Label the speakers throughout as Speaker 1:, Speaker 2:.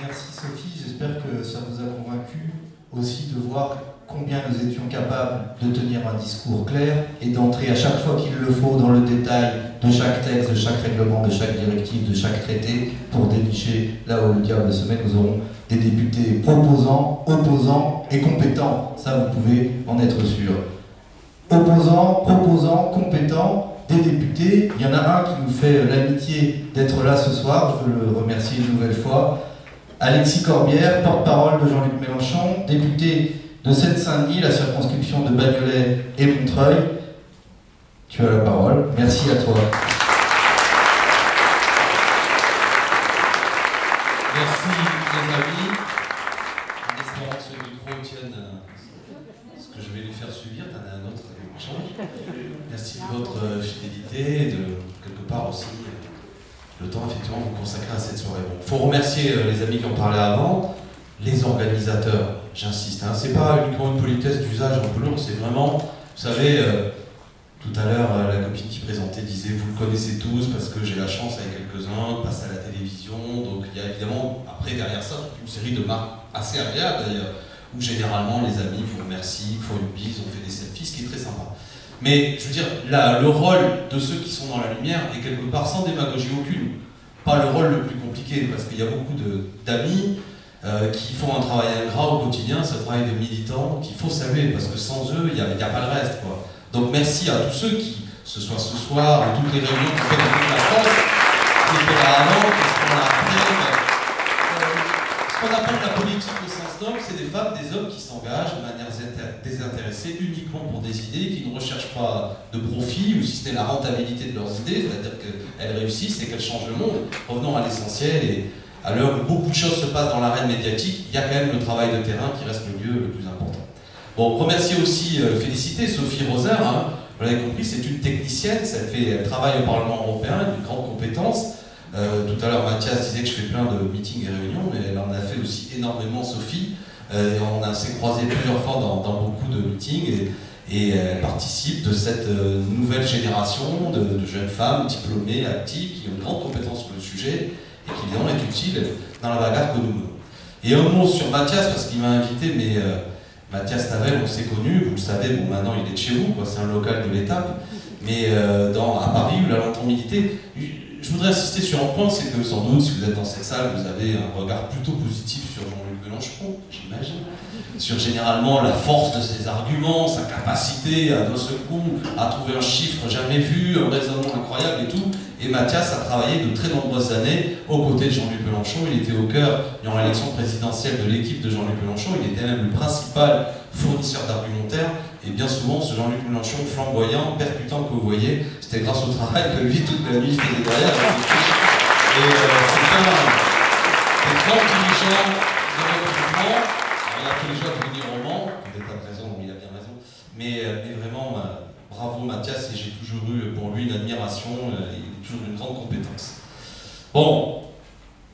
Speaker 1: Merci Sophie, j'espère que ça vous a convaincu aussi de voir combien nous étions capables de tenir un discours clair et d'entrer à chaque fois qu'il le faut dans le détail de chaque texte, de chaque règlement, de chaque directive, de chaque traité pour dénicher là où le diable se met. Nous aurons des députés proposants, opposants et compétents. Ça, vous pouvez en être sûr. Opposants, proposants, compétents, des députés. Il y en a un qui nous fait l'amitié d'être là ce soir. Je veux le remercier une nouvelle fois. Alexis Corbière, porte-parole de Jean-Luc Mélenchon, député de Seine-Saint-Denis, la circonscription de Bagnolet et Montreuil. Tu as la parole. Merci à toi
Speaker 2: les amis. En espérant que ce micro tienne euh, ce que je vais lui faire subir, t'en as un autre avec échange. Merci de votre euh, fidélité et de quelque part aussi euh, le temps effectivement que vous consacrez à cette soirée. Il faut remercier les amis qui ont parlé avant, les organisateurs, j'insiste. Hein. C'est pas uniquement une politesse d'usage peu lourd, c'est vraiment, vous savez, tout à l'heure, la copine qui présentait disait Vous le connaissez tous parce que j'ai la chance avec quelques-uns de passer à la télévision. Donc il y a évidemment, après, derrière ça, une série de marques assez agréables d'ailleurs, où généralement les amis vous remercient, font une bise, on fait des selfies, ce qui est très sympa. Mais je veux dire, là, le rôle de ceux qui sont dans la lumière est quelque part sans démagogie aucune. Pas le rôle le plus compliqué, parce qu'il y a beaucoup d'amis euh, qui font un travail ingrat au quotidien, ce travail de militants qu'il faut saluer, parce que sans eux, il n'y a, a, pas le reste. Quoi. Donc merci à tous ceux qui, ce soit ce soir, ou toutes les réunions qu'on fait dans toute la France, qui étaient là qui seront là après. Ce qu'on appelle la politique au noble, c'est des femmes, des hommes qui s'engagent de manière désintéressée uniquement pour des idées, qui ne recherchent pas de profit, ou si c'était la rentabilité de leurs idées, c'est-à-dire qu'elles réussissent et qu'elles changent le monde. Revenons à l'essentiel et à l'heure où beaucoup de choses se passent dans l'arène médiatique, il y a quand même le travail de terrain qui reste le lieu le plus important. Bon, remercier aussi, euh, féliciter Sophie Roser, hein. vous l'avez compris, c'est une technicienne, ça fait, elle travaille au Parlement européen, une grande compétence. Euh, tout à l'heure, Mathias disait que je fais plein de meetings et réunions, mais elle en a fait aussi énormément, Sophie. Euh, et on s'est croisé plusieurs fois dans, beaucoup de meetings et, elle participe de cette nouvelle génération de, jeunes femmes diplômées, actives, qui ont une grande compétence sur le sujet et qui évidemment est utile dans la bagarre que nous menons. Et un mot sur Mathias, parce qu'il m'a invité, mais Mathias Tavel, on s'est connu, vous le savez, bon maintenant il est de chez vous, c'est un local de l'étape, mais euh, à Paris où il a longtemps milité. Je voudrais insister sur un point, c'est que sans doute, si vous êtes dans cette salle, vous avez un regard plutôt positif sur Jean-Luc Mélenchon, j'imagine, sur généralement la force de ses arguments, sa capacité à d'un seul coup à trouver un chiffre jamais vu, un raisonnement incroyable et tout. Et Mathias a travaillé de très nombreuses années aux côtés de Jean-Luc Mélenchon. Il était au cœur, durant l'élection présidentielle de l'équipe de Jean-Luc Mélenchon. Il était même le principal fournisseur d'argumentaire. Et bien souvent, ce Jean-Luc Mélenchon flamboyant, percutant que vous voyez, c'était grâce au travail que lui, toute la nuit, faisait derrière. Et euh, c'est un grand dirigeant de recrutement. Il a pris les joie de venir au Mans. Peut-être à raison, il a bien raison. Mais, euh, mais vraiment, bravo Mathias. Et j'ai toujours eu pour lui une admiration. Euh, toujours une grande compétence. Bon,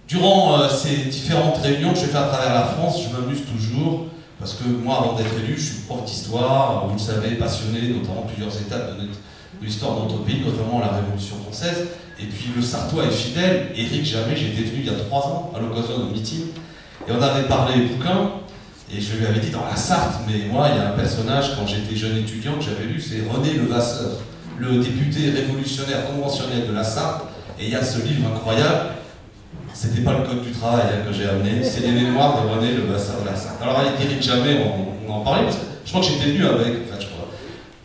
Speaker 2: durant ces différentes réunions que je fais à travers la France, je m'amuse toujours, parce que moi, avant d'être élu, je suis prof d'histoire, vous le savez, passionné, notamment plusieurs étapes de, l'histoire de notre pays, notamment la Révolution française. Et puis le Sartois est fidèle, Éric Jamais, j'étais venu il y a trois ans à l'occasion d'un meeting, et on avait parlé bouquin, et je lui avais dit dans la Sarthe, mais moi, il y a un personnage, quand j'étais jeune étudiant, que j'avais lu, c'est René Levasseur le député révolutionnaire conventionnel de la Sarthe, et il y a ce livre incroyable, c'était pas le code du travail hein, que j'ai amené, c'est les mémoires de René Le Bassin de la Sarthe. Alors avec Eric Jamais, on, en parlait, parce que je crois que j'étais venu avec, enfin je crois,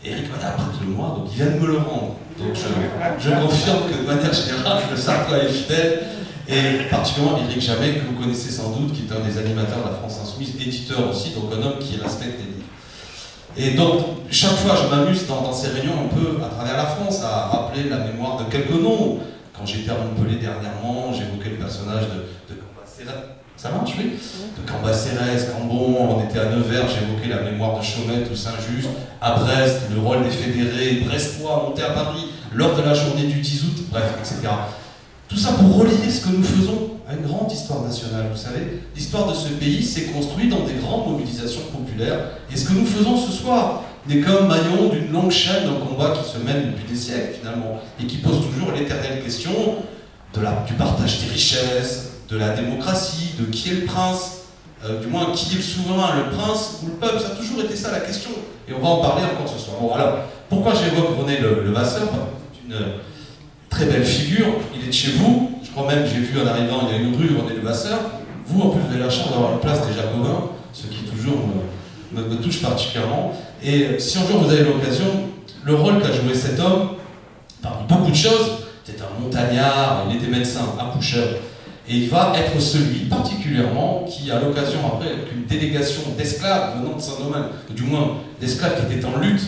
Speaker 2: Eric m'a après de moi, donc il vient de me le rendre. Donc je, confirme que de manière générale, le Sartois est fidèle, et particulièrement Eric Jamais, que vous connaissez sans doute, qui est un des animateurs de la France Insoumise, éditeur aussi, donc un homme qui respecte les et donc, chaque fois, je m'amuse dans, ces réunions un peu à travers la France à rappeler la mémoire de quelques noms. Quand j'étais à Montpellier dernièrement, j'évoquais le personnage de, de ça marche, oui De Cambacérès, Cambon, on était à Nevers, j'évoquais la mémoire de Chaumette ou Saint-Just, à Brest, le rôle des fédérés, Brestois monté à Paris lors de la journée du 10 août, bref, etc. Tout ça pour relier ce que nous faisons à une grande histoire nationale. Vous savez, l'histoire de ce pays s'est construite dans des grandes mobilisations populaires. Et ce que nous faisons ce soir n'est comme maillon d'une longue chaîne d'un combat qui se mène depuis des siècles finalement et qui pose toujours l'éternelle question du partage des richesses, de la démocratie, de qui est le prince, euh, du moins qui est le souverain, le prince ou le peuple, ça a toujours été ça la question. Et on va en parler encore ce soir. Bon, alors, pourquoi j'évoque René Le, le une très belle figure, il est de chez vous, je crois même j'ai vu en arrivant, il y a une rue René Le Vasseur. Vous, en plus, vous avez la chance d'avoir une place des Jacobins, ce qui toujours me touche particulièrement. Et si un jour vous avez l'occasion, le rôle qu'a joué cet homme, parmi beaucoup de choses, c'était un montagnard, il était médecin, accoucheur, et il va être celui particulièrement qui, à l'occasion, après qu'une délégation d'esclaves venant de Saint-Domingue, du moins d'esclaves qui étaient en lutte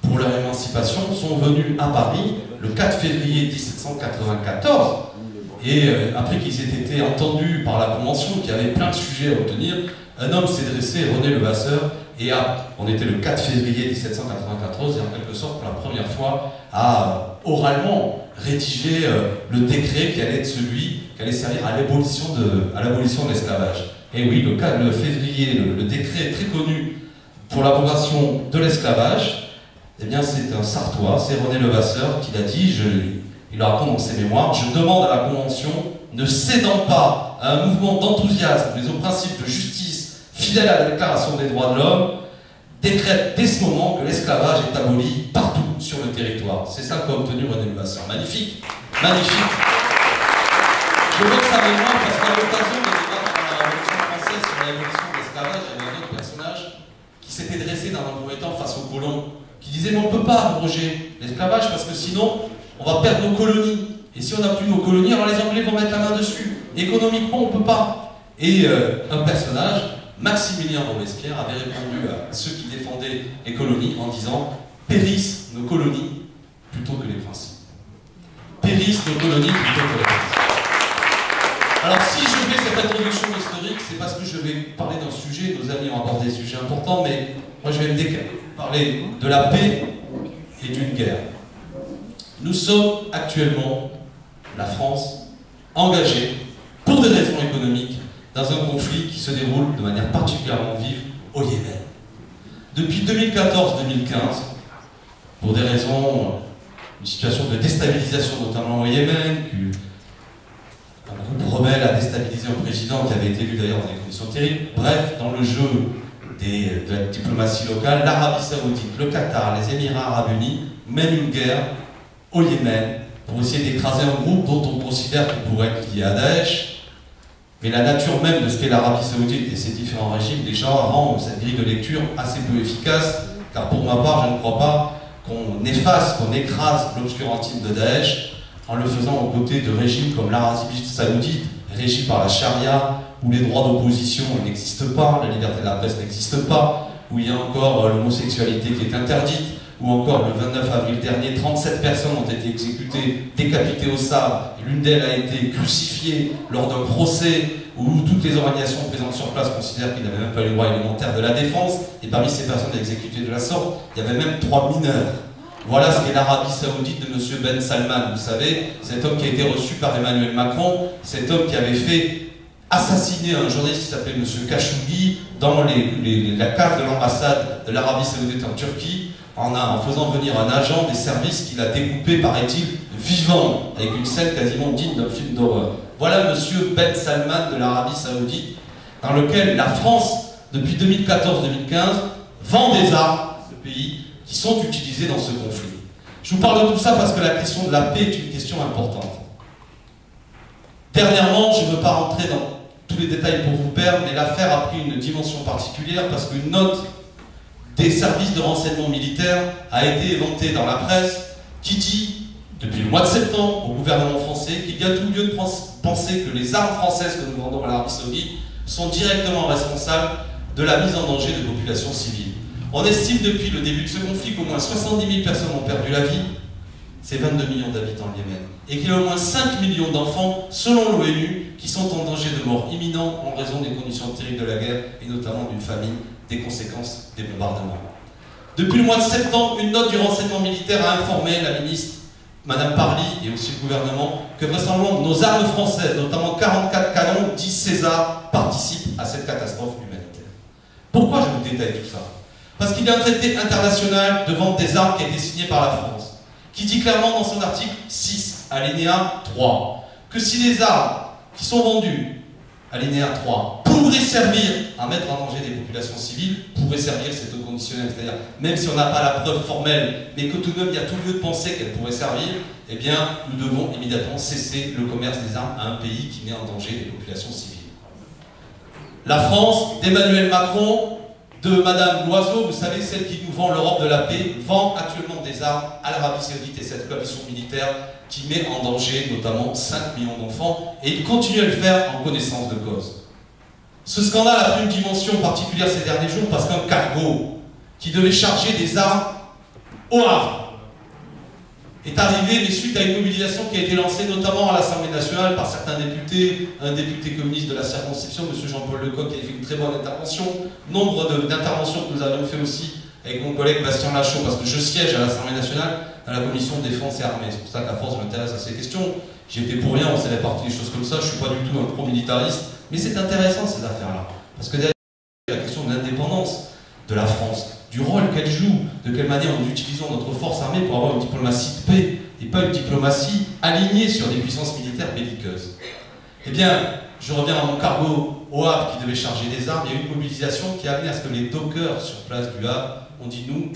Speaker 2: pour leur émancipation, sont venus à Paris le 4 février 1794. Et euh, après qu'ils aient été entendus par la Convention, qui avait plein de sujets à obtenir, un homme s'est dressé, René Levasseur, et on était le 4 février 1794, et en quelque sorte, pour la première fois, a oralement rédigé euh, le décret qui allait être celui qui allait servir à l'abolition de, à l'esclavage. Et oui, le 4 février, le, décret très connu pour l'abrogation de l'esclavage, eh bien, c'est un Sartois, c'est René Levasseur qui l'a dit, il le raconte dans ses mémoires, je demande à la Convention, ne cédant pas à un mouvement d'enthousiasme, mais au principe de justice fidèle à la Déclaration des droits de l'homme, décrète dès ce moment que l'esclavage est aboli partout sur le territoire. C'est ça qu'a obtenu René Levasseur. Magnifique, magnifique. Je veux que sa mémoire, parce qu'à l'occasion des débats dans la Révolution française sur l'abolition de l'esclavage, il y avait un autre personnage qui s'était dressé dans un premier temps face aux colons qui disait mais on ne peut pas abroger l'esclavage parce que sinon on va perdre nos colonies. Et si on n'a plus nos colonies, alors les Anglais vont mettre la main dessus. Économiquement, on ne peut pas. Et euh, un personnage, Maximilien Robespierre, avait répondu à ceux qui défendaient les colonies en disant périssent nos colonies plutôt que les principes. Périssent nos colonies plutôt que les principes. Alors si je fais cette introduction historique, c'est parce que je vais parler d'un sujet, nos amis ont abordé des sujets importants, mais moi je vais me parler de la paix et d'une guerre. Nous sommes actuellement, la France, engagée, pour des raisons économiques, dans un conflit qui se déroule de manière particulièrement vive au Yémen. Depuis 2014-2015, pour des raisons, une situation de déstabilisation notamment au Yémen, un groupe rebelle a déstabilisé un président qui avait été élu d'ailleurs dans des conditions terribles. Bref, dans le jeu de la diplomatie locale, l'Arabie Saoudite, le Qatar, les Émirats Arabes Unis mènent une guerre au Yémen pour essayer d'écraser un groupe dont on considère qu'il pourrait être lié à Daesh. Mais la nature même de ce qu'est l'Arabie Saoudite et ses différents régimes déjà rend cette grille de lecture assez peu efficace, car pour ma part, je ne crois pas qu'on efface, qu'on écrase l'obscurantisme de Daesh en le faisant aux côtés de régimes comme l'Arabie Saoudite, régi par la charia, où les droits d'opposition n'existent pas, la liberté de la presse n'existe pas, où il y a encore l'homosexualité qui est interdite, ou encore le 29 avril dernier, 37 personnes ont été exécutées, décapitées au sabre, l'une d'elles a été crucifiée lors d'un procès où toutes les organisations présentes sur place considèrent qu'il n'avait même pas les droits élémentaires de la défense, et parmi ces personnes exécutées de la sorte, il y avait même trois mineurs. Voilà ce qu'est l'Arabie Saoudite de M. Ben Salman. Vous savez, cet homme qui a été reçu par Emmanuel Macron, cet homme qui avait fait assassiner un journaliste qui s'appelait M. Khashoggi dans la cave de l'ambassade de l'Arabie Saoudite en Turquie, en, faisant venir un agent des services qu'il a découpé, paraît-il, vivant, avec une scène quasiment digne d'un film d'horreur. Voilà M. Ben Salman de l'Arabie Saoudite, dans lequel la France, depuis 2014-2015, vend des armes ce pays qui sont utilisées dans ce conflit. Je vous parle de tout ça parce que la question de la paix est une question importante. Dernièrement, je ne veux pas rentrer dans tous les détails pour vous perdre, mais l'affaire a pris une dimension particulière parce qu'une note des services de renseignement militaire a été éventée dans la presse qui dit, depuis le mois de septembre, au gouvernement français qu'il y a tout lieu de penser que les armes françaises que nous vendons à l'Arabie Saoudite sont directement responsables de la mise en danger de populations civiles. On estime depuis le début de ce conflit qu'au moins 70 000 personnes ont perdu la vie, c'est 22 millions d'habitants Yémen, et qu'il y a au moins 5 millions d'enfants, selon l'ONU, qui sont en danger de mort imminent en raison des conditions terribles de la guerre, et notamment d'une famine, des conséquences des bombardements. Depuis le mois de septembre, une note du renseignement militaire a informé la ministre, Madame Parly, et aussi le gouvernement, que vraisemblablement nos armes françaises, notamment 44 canons, 10 César, participent à cette catastrophe humanitaire. Pourquoi je vous détaille tout ça? Parce qu'il y a un traité international de vente des armes qui a été signé par la France qui dit clairement dans son article 6, alinéa 3, que si les armes qui sont vendues alinéa 3, pourrait servir à mettre en danger des populations civiles, pourrait servir, c'est au conditionnel, c'est-à-dire même si on n'a pas la preuve formelle, mais que tout de même il y a tout lieu de penser qu'elle pourrait servir, eh bien nous devons immédiatement cesser le commerce des armes à un pays qui met en danger les populations civiles. La France, d'Emmanuel Macron, de Madame Loiseau, vous savez, celle qui nous vend l'Europe de la paix, vend actuellement des armes à l'Arabie Saoudite et cette coalition militaire qui met en danger notamment 5 millions d'enfants, et il continue à le faire en connaissance de cause. Ce scandale a pris une dimension particulière ces derniers jours parce qu'un cargo qui devait charger des armes au Havre est arrivé mais suite à une mobilisation qui a été lancée notamment à l'Assemblée nationale par certains députés, un député communiste de la circonscription, M. Jean-Paul Lecoq, qui a fait une très bonne intervention, nombre d'interventions que nous avions fait aussi avec mon collègue Bastien Lachaud, parce que je siège à l'Assemblée nationale à la commission défense et armée. C'est pour ça qu'à force je m'intéresse à ces questions. J'y étais pour rien, on s'est réparti des choses comme ça, je ne suis pas du tout un pro-militariste, mais c'est intéressant ces affaires-là. Parce que derrière la question de l'indépendance de la France, du rôle qu'elle joue, de quelle manière nous utilisons notre force armée pour avoir une diplomatie de paix et pas une diplomatie alignée sur des puissances militaires belliqueuses. Eh bien, je reviens à mon cargo au Havre qui devait charger des armes. Il y a eu une mobilisation qui a amené à ce que les dockers sur place du Havre ont dit nous,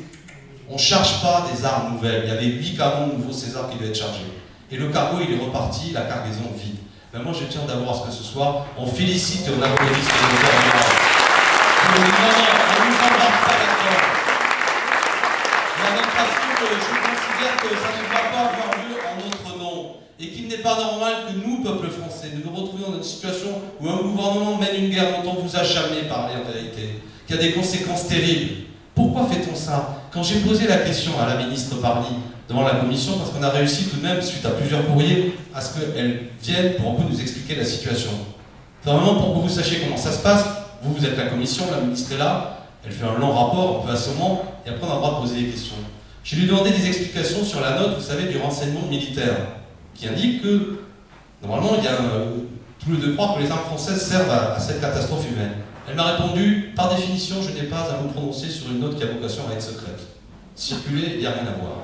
Speaker 2: on ne charge pas des armes nouvelles. Il y avait 8 canons nouveaux César qui devaient être chargés. Et le cargo, il est reparti, la cargaison vide. Moi, je tiens à ce que ce soir, on félicite et on Non, non, on nous. La que je considère que ça ne va pas avoir lieu en notre nom. Et qu'il n'est pas normal que nous, peuple français, nous nous retrouvions dans une situation où un gouvernement mène une guerre dont on ne vous a jamais parlé en vérité, qui a des conséquences terribles. Pourquoi fait-on ça? Quand j'ai posé la question à la ministre Barny devant la commission, parce qu'on a réussi tout de même, suite à plusieurs courriers, à ce qu'elle vienne pour un peu nous expliquer la situation. Vraiment pour que vous sachiez comment ça se passe, vous, vous êtes la commission, la ministre est là, elle fait un long rapport, un peu assommant, et après on a le droit de poser des questions. Je lui demandé des explications sur la note, vous savez, du renseignement militaire, qui indique que, normalement, il y a euh, tout le de croire que les armes françaises servent à cette catastrophe humaine. Elle m'a répondu Par définition, je n'ai pas à vous prononcer sur une note qui a vocation à être secrète. Circuler, il n'y a rien à voir.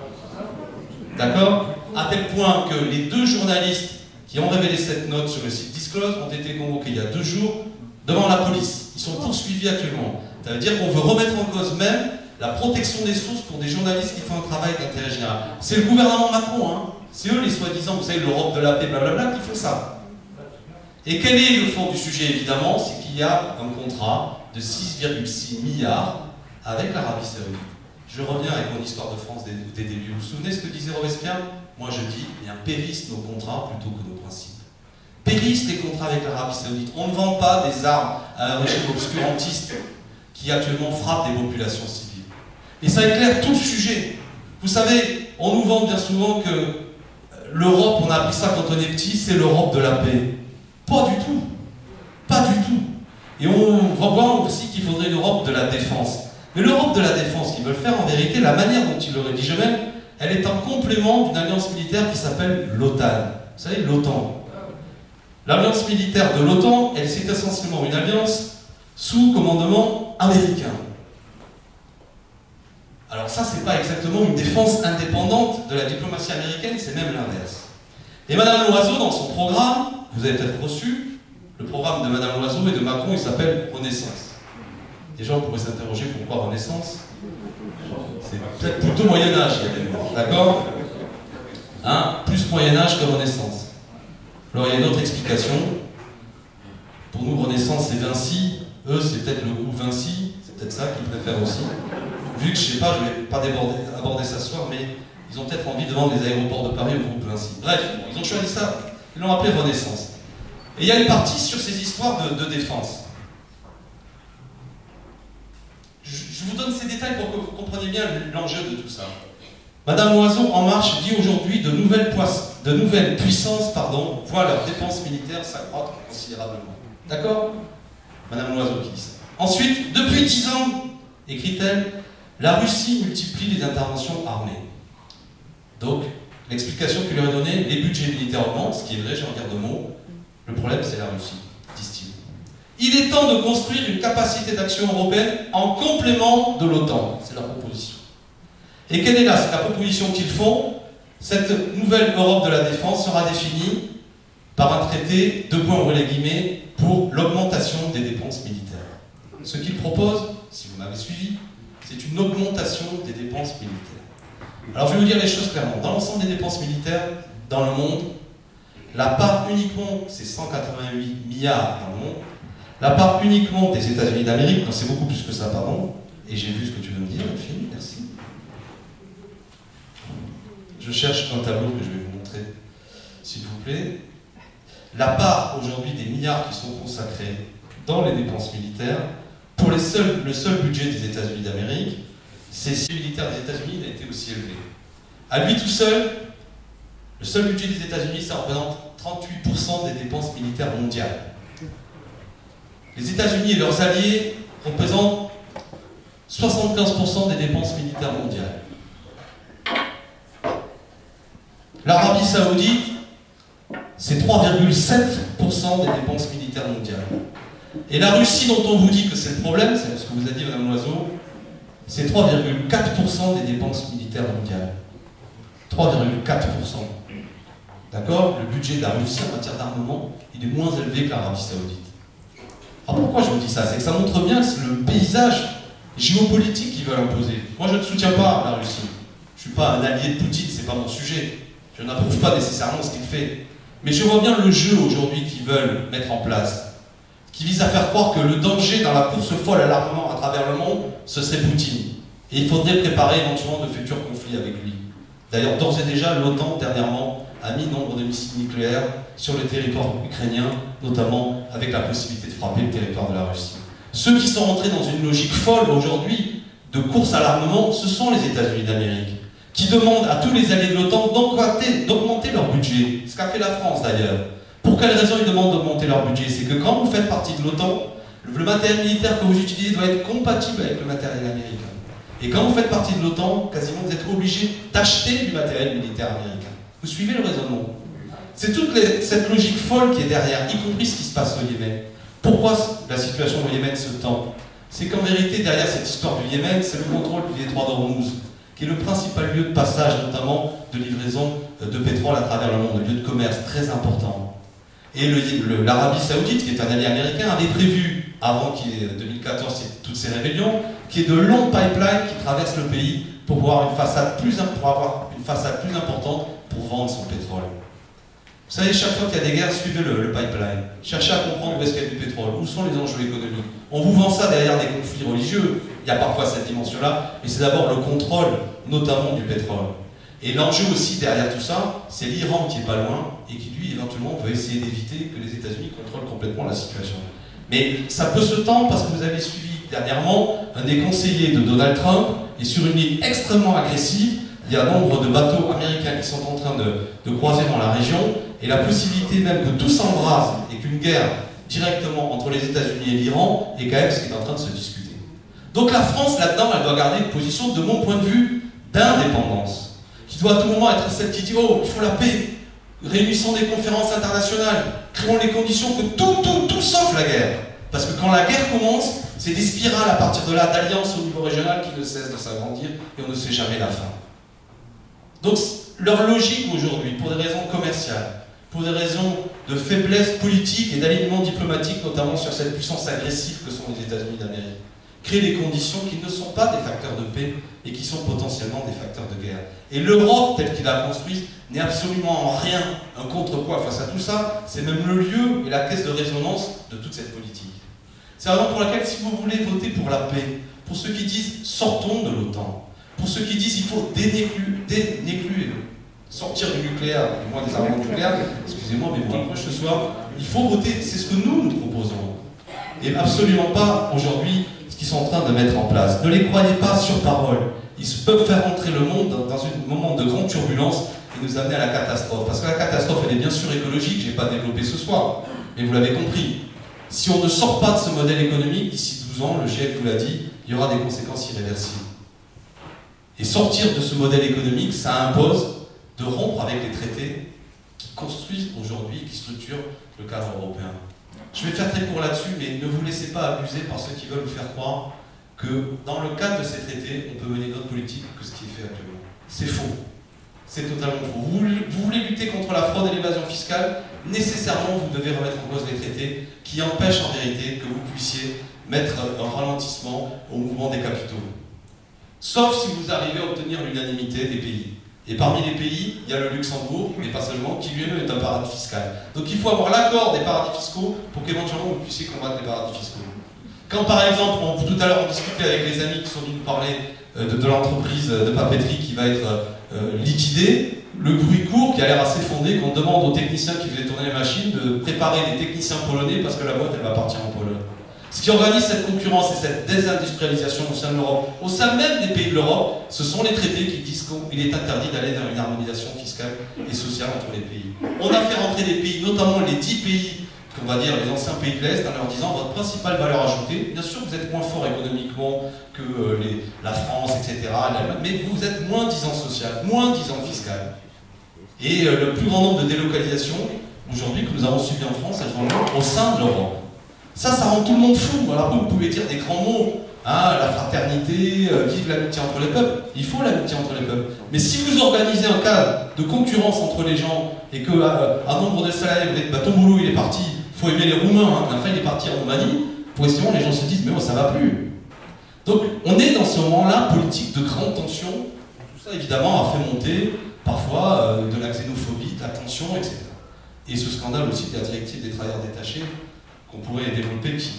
Speaker 2: D'accord À tel point que les deux journalistes qui ont révélé cette note sur le site Disclose ont été convoqués il y a deux jours devant la police. Ils sont poursuivis actuellement. Ça veut dire qu'on veut remettre en cause même la protection des sources pour des journalistes qui font un travail d'intérêt général. C'est le gouvernement Macron, hein c'est eux les soi-disant, vous savez, l'Europe de la paix, blablabla, qui font ça. Et quel est le fond du sujet, évidemment? C'est qu'il y a un contrat de 6,6 milliards avec l'Arabie Saoudite. Je reviens avec mon histoire de France des, débuts. Vous vous souvenez ce que disait Robespierre? Moi je dis, eh bien, périssent nos contrats plutôt que nos principes. Périssent les contrats avec l'Arabie Saoudite. On ne vend pas des armes à un régime obscurantiste qui actuellement frappe des populations civiles. Et ça éclaire tout le sujet. Vous savez, on nous vend bien souvent que l'Europe, on a appris ça quand on est petit, c'est l'Europe de la paix. Pas du tout. Pas du tout. Et on va voir aussi qu'il faudrait une Europe de la défense. Mais l'Europe de la défense qu'ils veulent faire, en vérité, la manière dont ils le rédigent eux-mêmes, elle est un complément d'une alliance militaire qui s'appelle l'OTAN. Vous savez, l'OTAN. L'alliance militaire de l'OTAN, elle c'est essentiellement une alliance sous commandement américain. Alors ça, c'est pas exactement une défense indépendante de la diplomatie américaine, c'est même l'inverse. Et Madame Loiseau, dans son programme, vous avez peut-être reçu, le programme de Madame Loiseau et de Macron, il s'appelle Renaissance. Déjà, on pourrait s'interroger pourquoi Renaissance C'est peut-être plutôt Moyen-Âge, d'accord hein Plus Moyen-Âge que Renaissance. Alors, il y a une autre explication. Pour nous, Renaissance, c'est Vinci. Eux, c'est peut-être le groupe Vinci. C'est peut-être ça qu'ils préfèrent aussi. Vu que, je sais pas, je vais pas aborder ça ce soir, mais ils ont peut-être envie de vendre les aéroports de Paris au groupe Vinci. Bref, ils ont choisi ça. Ils l'ont appelé Renaissance. Et il y a une partie sur ces histoires de, défense. Je, vous donne ces détails pour que vous compreniez bien l'enjeu de tout ça. Madame Loiseau, En Marche, dit aujourd'hui de nouvelles, de nouvelles puissances voient leurs dépenses militaires s'accroître considérablement. D'accord? Madame Loiseau qui dit ça. Ensuite, depuis dix ans, écrit-elle, la Russie multiplie les interventions armées. Donc, l'explication qu'il leur est donnée, les budgets militaires augmentent, ce qui est vrai, j'ai en dire de mots. Le problème, c'est la Russie, disent-ils. Il est temps de construire une capacité d'action européenne en complément de l'OTAN. C'est leur proposition. Et quelle est la, la proposition qu'ils font? Cette nouvelle Europe de la défense sera définie par un traité, deux points les guillemets, pour l'augmentation des dépenses militaires. Ce qu'il propose, si vous m'avez suivi, c'est une augmentation des dépenses militaires. Alors je vais vous dire les choses clairement. Dans l'ensemble des dépenses militaires dans le monde, la part uniquement, c'est 188 milliards dans le monde, la part uniquement des États-Unis d'Amérique, c'est beaucoup plus que ça, pardon, et j'ai vu ce que tu veux me dire, merci. Je cherche un tableau que je vais vous montrer, s'il vous plaît. La part aujourd'hui des milliards qui sont consacrés dans les dépenses militaires, pour le seul budget des États-Unis d'Amérique, c'est si militaire des États-Unis a été aussi élevé. À lui tout seul, le seul budget des États-Unis, ça représente 38% des dépenses militaires mondiales. Les États-Unis et leurs alliés représentent 75% des dépenses militaires mondiales. L'Arabie saoudite, c'est 3,7% des dépenses militaires mondiales. Et la Russie, dont on vous dit que c'est le problème, c'est ce que vous a dit Mme Loiseau, c'est 3,4% des dépenses militaires mondiales. 3,4%. D'accord? Le budget de la Russie en matière d'armement, il est moins élevé que l'Arabie Saoudite. Alors pourquoi je vous dis ça? C'est que ça montre bien que c'est le paysage géopolitique qu'ils veulent imposer. Moi, je ne soutiens pas la Russie. Je ne suis pas un allié de Poutine, c'est pas mon sujet. Je n'approuve pas nécessairement ce qu'il fait. Mais je vois bien le jeu aujourd'hui qu'ils veulent mettre en place, qui vise à faire croire que le danger dans la course folle à l'armement à travers le monde, ce serait Poutine. Et il faudrait préparer éventuellement de futurs conflits avec lui. D'ailleurs, d'ores et déjà, l'OTAN, dernièrement, a mis nombre de missiles nucléaires sur le territoire ukrainien, notamment avec la possibilité de frapper le territoire de la Russie. Ceux qui sont rentrés dans une logique folle aujourd'hui de course à l'armement, ce sont les États-Unis d'Amérique, qui demandent à tous les alliés de l'OTAN d'augmenter leur budget, ce qu'a fait la France d'ailleurs. Pour quelle raison ils demandent d'augmenter leur budget? C'est que quand vous faites partie de l'OTAN, le matériel militaire que vous utilisez doit être compatible avec le matériel américain. Et quand vous faites partie de l'OTAN, quasiment vous êtes obligé d'acheter du matériel militaire américain. Vous suivez le raisonnement C'est toute cette logique folle qui est derrière, y compris ce qui se passe au Yémen. Pourquoi la situation au Yémen se tend? C'est qu'en vérité, derrière cette histoire du Yémen, c'est le contrôle du détroit d'Hormuz, qui est le principal lieu de passage, notamment de livraison de pétrole à travers le monde, un lieu de commerce très important. Et l'Arabie Saoudite, qui est un allié américain, avait prévu, avant qu'il y ait 2014 toutes ces rébellions, qu'il y ait de longs pipelines qui traversent le pays pour avoir une façade plus importante pour vendre son pétrole. Vous savez, chaque fois qu'il y a des guerres, suivez le, pipeline. Cherchez à comprendre où est-ce qu'il y a du pétrole, où sont les enjeux économiques. On vous vend ça derrière des conflits religieux, il y a parfois cette dimension-là, mais c'est d'abord le contrôle, notamment du pétrole. Et l'enjeu aussi derrière tout ça, c'est l'Iran qui est pas loin et qui lui éventuellement veut essayer d'éviter que les États-Unis contrôlent complètement la situation. Mais ça peut se tendre parce que vous avez suivi dernièrement un des conseillers de Donald Trump est sur une ligne extrêmement agressive. Il y a nombre de bateaux américains qui sont en train de, croiser dans la région et la possibilité même que tout s'embrase et qu'une guerre directement entre les États-Unis et l'Iran est quand même ce qui est en train de se discuter. Donc la France là-dedans, elle doit garder une position, de mon point de vue, d'indépendance qui doit à tout moment être celle qui dit Oh, il faut la paix, réunissons des conférences internationales, créons les conditions que tout, tout, tout sauf la guerre. Parce que quand la guerre commence, c'est des spirales à partir de là d'alliances au niveau régional qui ne cessent de s'agrandir et on ne sait jamais la fin. Donc leur logique aujourd'hui, pour des raisons commerciales, pour des raisons de faiblesse politique et d'alignement diplomatique, notamment sur cette puissance agressive que sont les États-Unis d'Amérique, créer des conditions qui ne sont pas des facteurs de paix et qui sont potentiellement des facteurs de guerre. Et l'Europe, telle qu'il la construit, n'est absolument en rien un contrepoids face à tout ça, c'est même le lieu et la caisse de résonance de toute cette politique. C'est la raison pour laquelle, si vous voulez voter pour la paix, pour ceux qui disent sortons de l'OTAN, pour ceux qui disent il faut dénécluer, sortir du nucléaire, du moins des armes nucléaires, excusez-moi, mais pour ce soir, il faut voter, c'est ce que nous nous proposons. Et absolument pas aujourd'hui ce qu'ils sont en train de mettre en place. Ne les croyez pas sur parole. Ils peuvent faire entrer le monde dans un moment de grande turbulence et nous amener à la catastrophe. Parce que la catastrophe, elle est bien sûr écologique, je n'ai pas développé ce soir, mais vous l'avez compris. Si on ne sort pas de ce modèle économique, d'ici 12 ans, le GIEC vous l'a dit, il y aura des conséquences irréversibles. Et sortir de ce modèle économique, ça impose de rompre avec les traités qui construisent aujourd'hui, qui structurent le cadre européen. Je vais faire très court là-dessus, mais ne vous laissez pas abuser par ceux qui veulent vous faire croire que dans le cadre de ces traités, on peut mener d'autres politiques que ce qui est fait actuellement. C'est faux. C'est totalement faux. Vous, vous voulez lutter contre la fraude et l'évasion fiscale nécessairement vous devez remettre en cause les traités qui empêchent en vérité que vous puissiez mettre un ralentissement au mouvement des capitaux. Sauf si vous arrivez à obtenir l'unanimité des pays. Et parmi les pays, il y a le Luxembourg, mais pas seulement, qui lui-même est un paradis fiscal. Donc il faut avoir l'accord des paradis fiscaux pour qu'éventuellement vous puissiez combattre les paradis fiscaux. Quand par exemple, tout à l'heure on discutait avec les amis qui sont venus nous parler euh, de, l'entreprise de papeterie qui va être euh, liquidée, le bruit court qui a l'air assez fondé qu'on demande aux techniciens qui faisaient tourner les machines de préparer des techniciens polonais parce que la boîte elle va partir en Pologne. Ce qui organise cette concurrence et cette désindustrialisation au sein de l'Europe, au sein même des pays de l'Europe, ce sont les traités qui disent qu'il est interdit d'aller vers une harmonisation fiscale et sociale entre les pays. On a fait rentrer des pays, notamment les dix pays, qu'on va dire les anciens pays de l'Est, en leur disant votre principale valeur ajoutée, bien sûr vous êtes moins fort économiquement que euh, la France, etc., mais vous êtes moins disant social, moins disant fiscal. Et euh, le plus grand nombre de délocalisations, aujourd'hui, que nous avons subies en France, elles sont au sein de l'Europe. Ça, ça rend tout le monde fou. Alors vous, pouvez dire des grands mots, hein, la fraternité, euh, vive l'amitié entre les peuples. Il faut l'amitié entre les peuples. Mais si vous organisez un cadre de concurrence entre les gens et que euh, un nombre de salariés, vous dites, bah, ton boulot il est parti, faut aimer les Roumains, hein, enfin il est parti en Roumanie, progressivement les gens se disent, mais bon, ça va plus. Donc on est dans ce moment-là politique de grande tension. Tout ça évidemment a fait monter parfois euh, de la xénophobie, de la tension, etc. Et ce scandale aussi de la directive des travailleurs détachés, qu'on pourrait développer qui,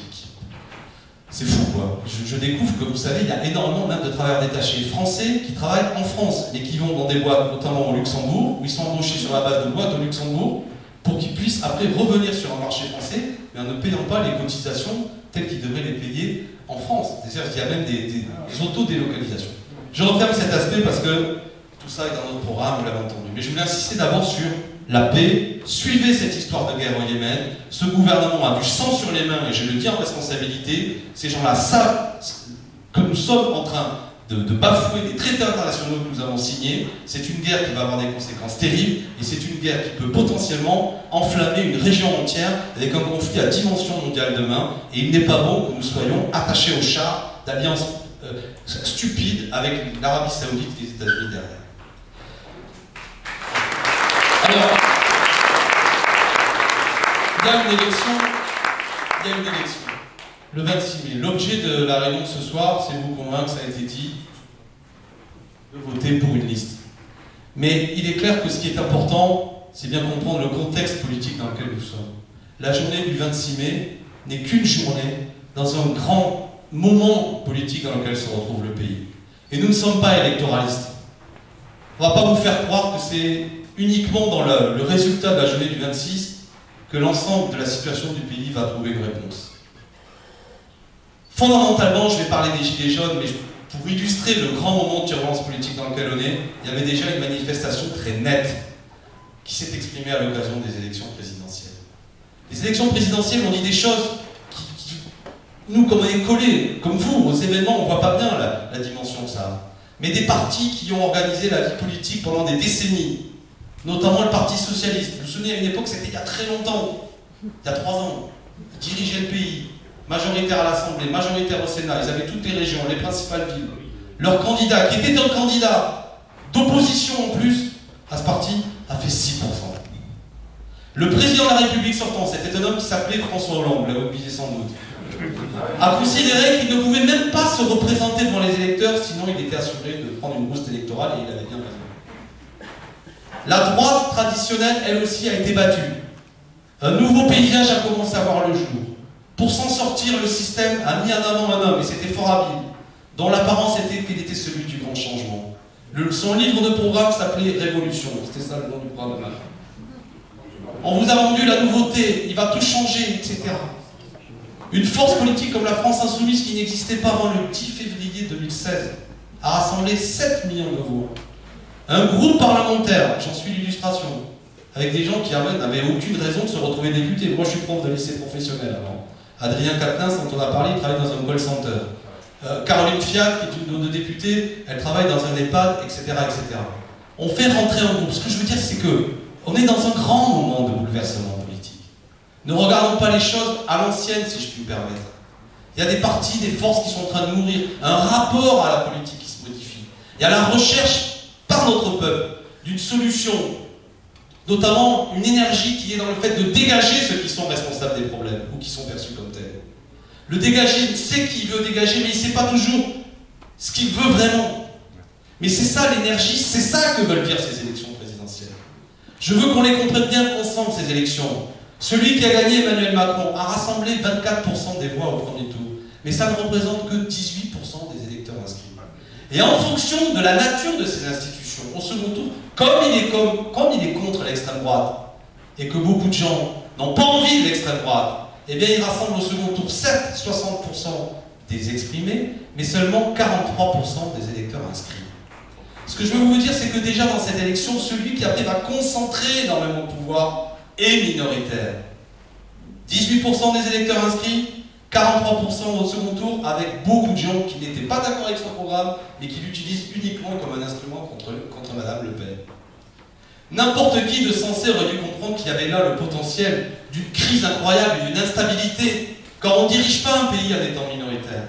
Speaker 2: c'est fou quoi. Je, découvre que vous savez, il y a énormément de travailleurs détachés français qui travaillent en France et qui vont dans des boîtes, notamment au Luxembourg, où ils sont embauchés sur la base de boîtes au Luxembourg, pour qu'ils puissent après revenir sur un marché français, mais en ne payant pas les cotisations telles qu'ils devraient les payer en France. C'est-à-dire qu'il y a même des, des, auto-délocalisations. Je referme cet aspect parce que tout ça est dans notre programme, vous l'avez entendu. Mais je voulais insister d'abord sur la paix, suivez cette histoire de guerre au Yémen. Ce gouvernement a du sang sur les mains, et je le dis en responsabilité. Ces gens-là savent que nous sommes en train de, bafouer des traités internationaux que nous avons signés. C'est une guerre qui va avoir des conséquences terribles, et c'est une guerre qui peut potentiellement enflammer une région entière avec un conflit à dimension mondiale demain. Et il n'est pas bon que nous soyons attachés au char d'alliances euh, stupides avec l'Arabie Saoudite et les États-Unis derrière. Alors, il y a une élection, il y a une élection, le 26 mai. L'objet de la réunion de ce soir, c'est vous convaincre, ça a été dit, de voter pour une liste. Mais il est clair que ce qui est important, c'est bien comprendre le contexte politique dans lequel nous sommes. La journée du 26 mai n'est qu'une journée dans un grand moment politique dans lequel se retrouve le pays. Et nous ne sommes pas électoralistes. On ne va pas vous faire croire que c'est uniquement dans le, résultat de la journée du 26 que l'ensemble de la situation du pays va trouver une réponse. Fondamentalement, je vais parler des Gilets jaunes, mais pour illustrer le grand moment de turbulence politique dans lequel on est, il y avait déjà une manifestation très nette qui s'est exprimée à l'occasion des élections présidentielles. Les élections présidentielles ont dit des choses qui, nous, comme on est collés, comme vous, aux événements, on ne voit pas bien la, la dimension de ça. Mais des partis qui ont organisé la vie politique pendant des décennies, notamment le Parti Socialiste. Vous vous souvenez, à une époque, c'était il y a très longtemps, il y a trois ans, ils le pays, majoritaire à l'Assemblée, majoritaire au Sénat, ils avaient toutes les régions, les principales villes. Leur candidat, qui était un candidat d'opposition en plus à ce parti, a fait 6%. Le président de la République sortant, c'était un homme qui s'appelait François Hollande, vous l'avez oublié sans doute, a considéré qu'il ne pouvait même pas se représenter devant les électeurs, sinon il était assuré de prendre une boost électorale et il avait bien raison. La droite traditionnelle, elle aussi, a été battue. Un nouveau paysage a commencé à voir le jour. Pour s'en sortir, le système a mis en avant un homme, et c'était fort habile, dont l'apparence était qu'il était celui du grand changement. son livre de programme s'appelait Révolution, c'était ça le nom du programme. On vous a vendu la nouveauté, il va tout changer, etc. Une force politique comme la France Insoumise qui n'existait pas avant le 10 février 2016 a rassemblé 7 millions de voix. Un groupe parlementaire, j'en suis l'illustration, avec des gens qui n'avaient aucune raison de se retrouver députés. Moi, je suis prof de lycée professionnel avant. Adrien Quatennens, dont on a parlé, il travaille dans un call center. Euh, Caroline Fiat, qui est une de nos députées, elle travaille dans un EHPAD, etc., etc. On fait rentrer un groupe. Ce que je veux dire, c'est que on est dans un grand moment de bouleversement politique. Ne regardons pas les choses à l'ancienne, si je puis me permettre. Il y a des partis, des forces qui sont en train de mourir. Un rapport à la politique qui se modifie. Il y a la recherche par notre peuple d'une solution Notamment une énergie qui est dans le fait de dégager ceux qui sont responsables des problèmes ou qui sont perçus comme tels. Le dégager sait qu'il veut dégager, mais il ne sait pas toujours ce qu'il veut vraiment. Mais c'est ça l'énergie, c'est ça que veulent dire ces élections présidentielles. Je veux qu'on les comprenne bien ensemble, ces élections. Celui qui a gagné Emmanuel Macron a rassemblé 24% des voix au premier tour, mais ça ne représente que 18% des électeurs inscrits. Et en fonction de la nature de ces institutions, au second tour, comme il est, contre l'extrême droite, et que beaucoup de gens n'ont pas envie de l'extrême droite, eh bien il rassemble au second tour 7, 60% des exprimés, mais seulement 43% des électeurs inscrits. Ce que je veux vous dire, c'est que déjà dans cette élection, celui qui après va concentrer énormément de pouvoir est minoritaire. 18% des électeurs inscrits, 43% au second tour, avec beaucoup de gens qui n'étaient pas d'accord avec son programme, mais qui l'utilisent uniquement comme un instrument contre, contre Madame Le Pen. N'importe qui de sensé aurait dû comprendre qu'il y avait là le potentiel d'une crise incroyable et d'une instabilité, car on ne dirige pas un pays en étant minoritaire.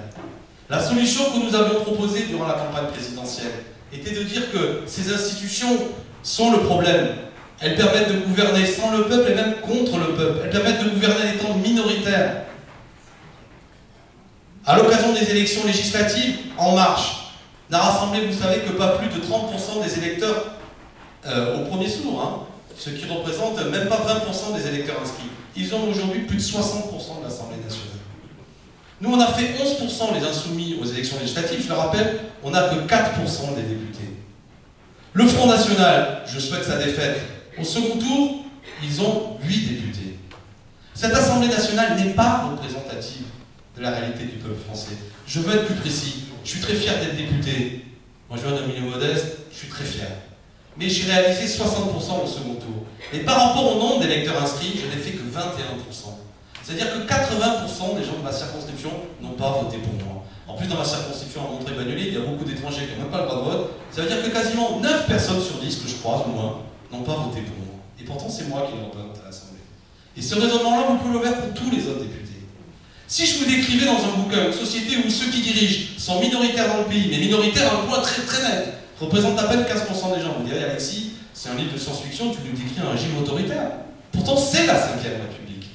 Speaker 2: La solution que nous avions proposée durant la campagne présidentielle était de dire que ces institutions sont le problème. Elles permettent de gouverner sans le peuple et même contre le peuple. Elles permettent de gouverner en étant minoritaires. À l'occasion des élections législatives, En Marche n'a rassemblé, vous savez, que pas plus de 30% des électeurs euh, au premier tour, hein, ce qui représente même pas 20% des électeurs inscrits. Ils ont aujourd'hui plus de 60% de l'Assemblée nationale. Nous, on a fait 11% les insoumis aux élections législatives. Je le rappelle, on n'a que 4% des députés. Le Front National, je souhaite sa défaite. Au second tour, ils ont 8 députés. Cette Assemblée nationale n'est pas représentative de la réalité du peuple français. Je veux être plus précis. Je suis très fier d'être député. Moi, je viens d'un milieu modeste, je suis très fier mais j'ai réalisé 60% au second tour. Et par rapport au nombre d'électeurs inscrits, je n'ai fait que 21%. C'est-à-dire que 80% des gens de ma circonscription n'ont pas voté pour moi. En plus, dans ma circonscription à Montreuil-Bagnolet, il y a beaucoup d'étrangers qui n'ont même pas le droit de vote. Ça veut dire que quasiment 9 personnes sur 10 que je croise, au moins, n'ont pas voté pour moi. Et pourtant, c'est moi qui les représente à l'Assemblée. Et ce raisonnement-là, vous pouvez le pour tous les autres députés. Si je vous décrivais dans un bouquin une société où ceux qui dirigent sont minoritaires dans le pays, mais minoritaires à un point très très net, représente à peine 15% des gens. Vous direz, Alexis, c'est un livre de science-fiction, tu nous décris un régime autoritaire. Pourtant, c'est la 5 République.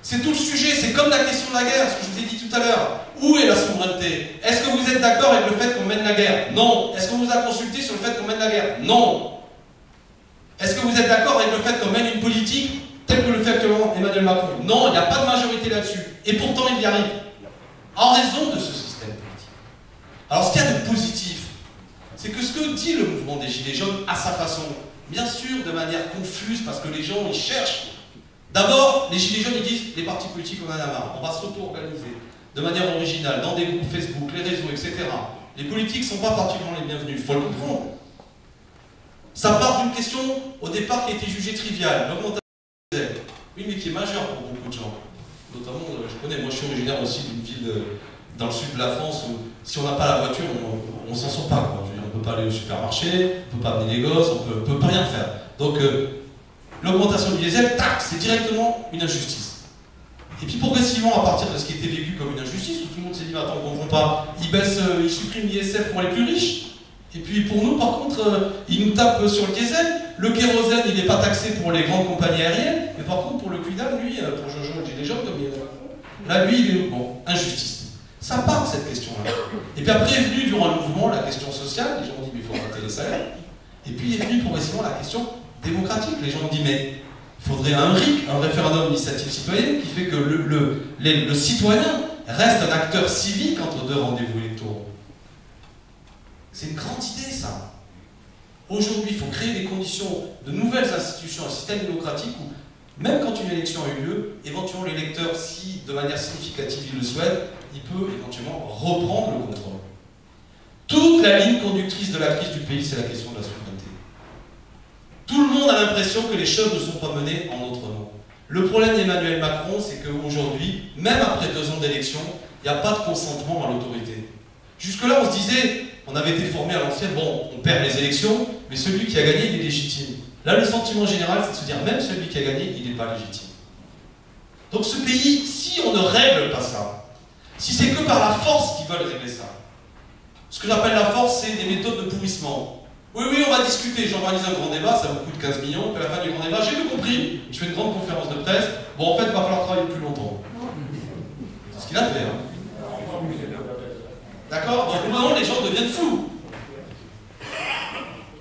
Speaker 2: C'est tout le sujet, c'est comme la question de la guerre, ce que je vous ai dit tout à l'heure. Où est la souveraineté? Est-ce que vous êtes d'accord avec le fait qu'on mène la guerre? Non. Est-ce qu'on vous a consulté sur le fait qu'on mène la guerre? Non. Est-ce que vous êtes d'accord avec le fait qu'on mène une politique telle que le fait actuellement Emmanuel Macron Non, il n'y a pas de majorité là-dessus. Et pourtant, il y arrive. En raison de ce système politique. Alors, ce qu'il y a de positif, c'est que ce que dit le mouvement des Gilets jaunes à sa façon, bien sûr de manière confuse, parce que les gens ils cherchent. D'abord, les Gilets jaunes ils disent les partis politiques on en a marre, on va s'auto-organiser de manière originale, dans des groupes Facebook, les réseaux, etc. Les politiques ne sont pas particulièrement les bienvenus, il faut le comprendre. Ça part d'une question au départ qui a été jugée triviale. Une qui est majeure pour beaucoup de gens. Notamment, euh, je connais, moi je suis originaire aussi d'une ville euh, dans le sud de la France où si on n'a pas la voiture, on, ne s'en sort pas. On ne peut pas aller au supermarché, on ne peut pas amener des gosses, on ne peut, rien faire. Donc euh, l'augmentation du diesel, tac, c'est directement une injustice. Et puis progressivement, à partir de ce qui était vécu comme une injustice, où tout le monde s'est dit, attends, on ne comprend pas, ils baissent, ils suppriment l'ISF pour les plus riches. Et puis pour nous, par contre, euh, ils nous tapent sur le diesel. Le kérosène, il n'est pas taxé pour les grandes compagnies aériennes, mais par contre, pour le Quidam, lui, pour Jojo et Gilets comme il est là, lui, il est, bon, injustice. Ça part cette question-là. Et puis après est venue durant le mouvement la question sociale, les gens ont dit mais il faut rater les salaires. Et puis est venue progressivement la question démocratique, les gens ont dit mais il faudrait un RIC, un référendum d'initiative citoyenne, qui fait que le, le, le citoyen reste un acteur civique entre deux rendez-vous. C'est une grande idée ça. Aujourd'hui, il faut créer des conditions de nouvelles institutions, un système démocratique où même quand une élection a eu lieu, éventuellement l'électeur, si de manière significative il le souhaite, il peut éventuellement reprendre le contrôle. Toute la ligne conductrice de la crise du pays, c'est la question de la souveraineté. Tout le monde a l'impression que les choses ne sont pas menées en notre nom. Le problème d'Emmanuel Macron, c'est qu'aujourd'hui, même après deux ans d'élection, il n'y a pas de consentement à l'autorité. Jusque-là, on se disait, on avait été formé à l'ancienne, bon, on perd les élections, mais celui qui a gagné, il est légitime. Là, le sentiment général, c'est de se dire, même celui qui a gagné, il n'est pas légitime. Donc ce pays, si on ne règle pas ça, si c'est que par la force qu'ils veulent régler ça, ce que j'appelle la force, c'est des méthodes de pourrissement. Oui, oui, on va discuter, j'organise un grand débat, ça vous coûte 15 millions, puis à la fin du grand débat, j'ai tout compris, je fais une grande conférence de presse, bon en fait, il va falloir travailler plus longtemps. C'est ce qu'il a fait. Hein. D'accord Donc au moment, les gens deviennent fous.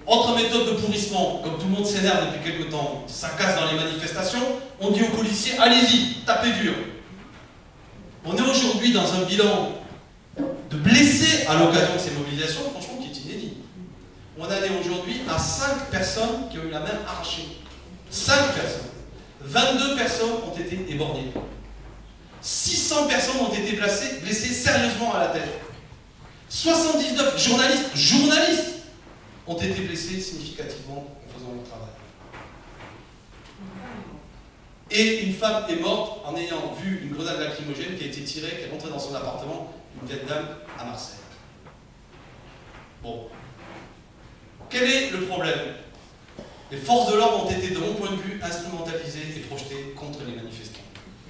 Speaker 2: Autre méthode de pourrissement, comme tout le monde s'énerve depuis quelques temps, ça casse dans les manifestations, on dit aux policiers, allez-y, tapez dur. On est aujourd'hui dans un bilan de blessés à l'occasion de ces mobilisations, franchement, qui est inédit. On en est aujourd'hui à 5 personnes qui ont eu la main arrachée. 5 personnes. 22 personnes ont été éborgnées. 600 personnes ont été blessées, blessées sérieusement à la tête. 79 journalistes, journalistes, ont été blessés significativement en faisant leur travail. Et une femme est morte en ayant vu une grenade lacrymogène qui a été tirée, qui est rentrée dans son appartement, une vieille dame à Marseille. Bon. Quel est le problème? Les forces de l'ordre ont été, de mon point de vue, instrumentalisées et projetées contre les manifestants.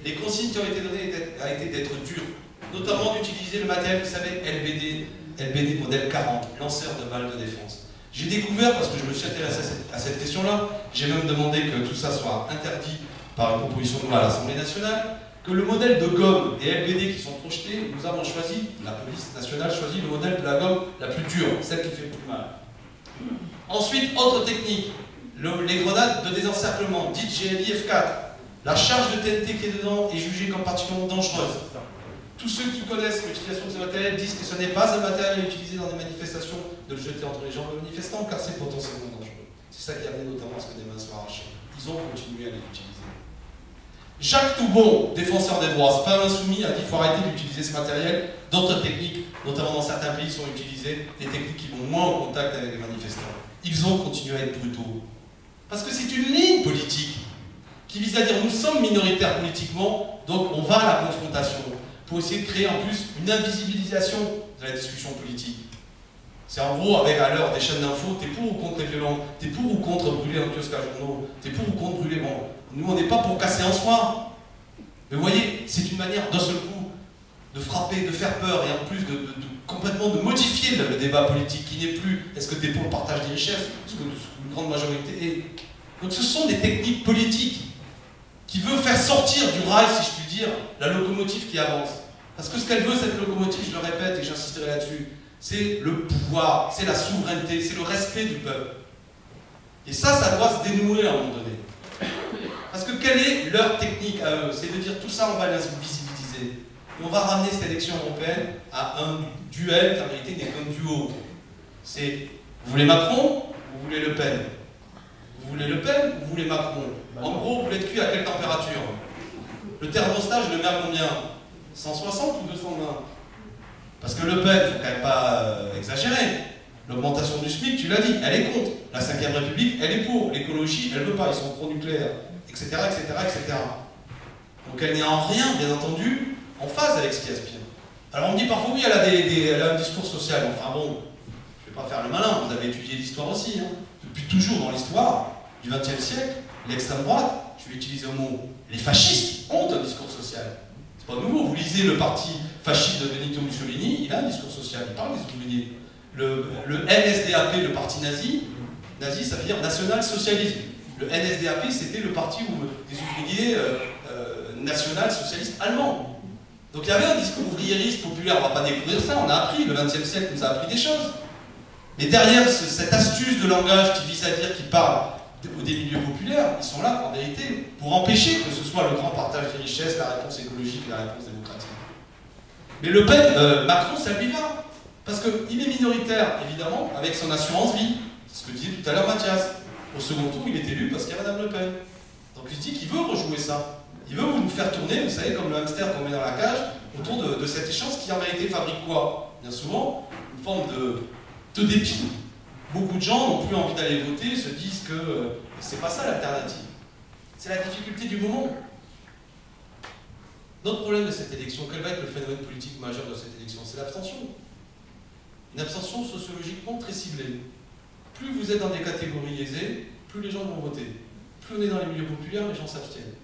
Speaker 2: Les consignes qui ont été données ont été d'être dures, notamment d'utiliser le matériel, vous savez, LBD, LBD modèle 40, lanceur de balles de défense. J'ai découvert, parce que je me suis intéressé à cette, question-là, j'ai même demandé que tout ça soit interdit par une proposition de loi à l'Assemblée nationale, que le modèle de gomme des LBD qui sont projetés, nous avons choisi, la police nationale choisit le modèle de la gomme la plus dure, celle qui fait plus mal. Ensuite, autre technique, les grenades de désencerclement, dites GLI F4. La charge de TNT qui est dedans est jugée comme particulièrement dangereuse. Tous ceux qui connaissent l'utilisation de ce matériel disent que ce n'est pas un matériel utilisé dans des manifestations de le jeter entre les jambes des manifestants car c'est potentiellement dangereux. C'est ça qui a amené notamment à ce que des mains soient arrachées. Ils ont continué à l'utiliser. Jacques Toubon, défenseur des droits, pas insoumis, a dit qu'il faut arrêter d'utiliser ce matériel. D'autres techniques, notamment dans certains pays, sont utilisées, des techniques qui vont moins au contact avec les manifestants. Ils ont continué à être brutaux. Parce que c'est une ligne politique qui vise à dire nous sommes minoritaires politiquement, donc on va à la confrontation pour essayer de créer en plus une invisibilisation de la discussion politique. C'est en gros, avec à l'heure des chaînes d'infos, t'es pour ou contre les violents, t'es pour ou contre brûler un kiosque à journaux, t'es pour ou contre brûler. Bon, nous on n'est pas pour casser un soir. Mais vous voyez, c'est une manière d'un seul coup de frapper, de faire peur et en plus de, complètement de modifier le, débat politique qui n'est plus est-ce que tu es pour le partage des richesses, ce que une grande majorité est. Donc ce sont des techniques politiques qui veulent faire sortir du rail, si je puis dire, la locomotive qui avance. Parce que ce qu'elle veut, cette locomotive, je le répète et j'insisterai là-dessus, c'est le pouvoir, c'est la souveraineté, c'est le respect du peuple. Et ça, ça doit se dénouer à un moment donné. Parce que quelle est leur technique à eux? C'est de dire tout ça, on va visibiliser. Et on va ramener cette élection européenne à un duel qui en réalité n'est qu'un duo. C'est vous voulez Macron ou vous voulez Le Pen? Vous voulez Le Pen ou vous voulez Macron En gros, vous voulez être cuit à quelle température Le thermostat, je le mets à combien 160 ou 220 Parce que Le Pen, il ne faut quand même pas euh, exagérer. L'augmentation du SMIC, tu l'as dit, elle est contre. La 5ème République, elle est pour. L'écologie, elle ne veut pas, ils sont pro-nucléaires, etc., etc., etc. Donc elle n'est en rien, bien entendu, en phase avec ce qui aspire. Alors on me dit parfois, oui, elle a, des, elle a un discours social. Enfin bon, je ne vais pas faire le malin, vous avez étudié l'histoire aussi. Hein. Depuis toujours dans l'histoire du XXe siècle, l'extrême droite, je vais utiliser le mot, les fascistes ont un discours social. C'est pas nouveau, vous lisez le parti fasciste de Benito Mussolini, il a un discours social, il parle des ouvriers. Le, NSDAP, le parti nazi, nazi ça veut dire national-socialisme. Le NSDAP, c'était le parti où, des ouvriers euh, euh, national-socialistes allemands. Donc il y avait un discours ouvriériste populaire, on ne va pas découvrir ça, on a appris, le XXe siècle nous a appris des choses. Mais derrière cette astuce de langage qui vise à dire qu'il parle des milieux populaires, ils sont là, en vérité, pour empêcher que ce soit le grand partage des richesses, la réponse écologique la réponse démocratique. Mais Le Pen, euh, Macron, ça lui va. Parce qu'il est minoritaire, évidemment, avec son assurance vie. C'est ce que disait tout à l'heure Mathias. Au second tour, il est élu parce qu'il y a Madame Le Pen. Donc il se dit qu'il veut rejouer ça. Il veut nous faire tourner, vous savez, comme le hamster qu'on met dans la cage, autour de, cette échéance qui en réalité fabrique quoi? Bien souvent, une forme de, de dépit. Beaucoup de gens n'ont plus envie d'aller voter, se disent que euh, c'est pas ça l'alternative. C'est la difficulté du moment. Notre problème de cette élection, quel va être le phénomène politique majeur de cette élection? C'est l'abstention. Une abstention sociologiquement très ciblée. Plus vous êtes dans des catégories aisées, plus les gens vont voter. Plus on est dans les milieux populaires, les gens s'abstiennent.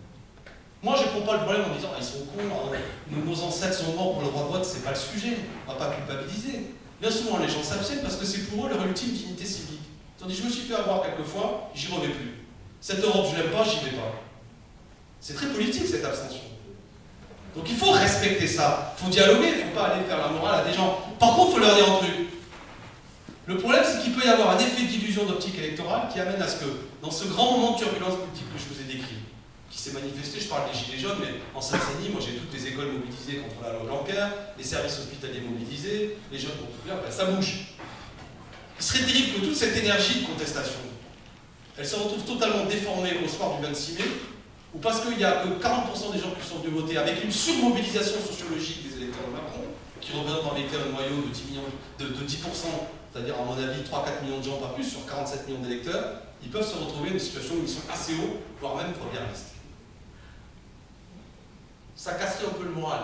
Speaker 2: Moi, je ne prends pas le problème en disant ah, ils sont cons, hein. nos, ancêtres sont morts pour le droit de vote, c'est pas le sujet, on va pas culpabiliser. Bien souvent, les gens s'abstiennent parce que c'est pour eux leur ultime dignité civique. Tandis je me suis fait avoir quelques fois, j'y reviens plus. Cette Europe, je l'aime pas, j'y vais pas. C'est très politique cette abstention. Donc il faut respecter ça. Il faut dialoguer, il ne faut pas aller faire la morale à des gens. Par contre, il faut leur dire un truc. Le problème, c'est qu'il peut y avoir un effet d'illusion d'optique électorale qui amène à ce que, dans ce grand moment de turbulence politique que je vous ai qui s'est manifesté, je parle des Gilets jaunes, mais en Seine-Saint-Denis, moi j'ai toutes les écoles mobilisées contre la loi Blanquer, les services hospitaliers mobilisés, les jeunes populaires, ça bouge. Il serait terrible que toute cette énergie de contestation, elle se retrouve totalement déformée au soir du 26 mai, ou parce qu'il n'y a que 40% des gens qui sont venus voter, avec une surmobilisation sociologique des électeurs de Macron, qui représente en vérité un noyau de 10%, millions, de, 10% c'est-à-dire à mon avis 3-4 millions de gens, pas plus, sur 47 millions d'électeurs, ils peuvent se retrouver dans une situation où ils sont assez hauts, voire même première liste. Ça casserait un peu le moral.